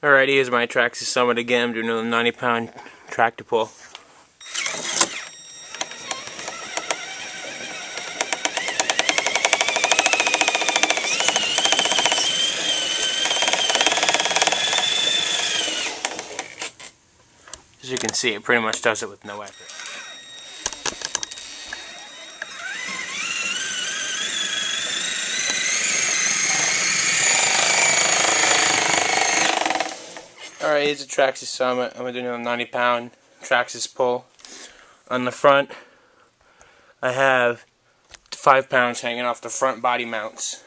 Alright, here's my Traxxas Summit again. I'm doing a 90 pound tractor pull. As you can see, it pretty much does it with no effort. Alright, here's a Traxxas Summit. I'm a 90 pound tractor pull. On the front, I have 5 pounds hanging off the front body mounts.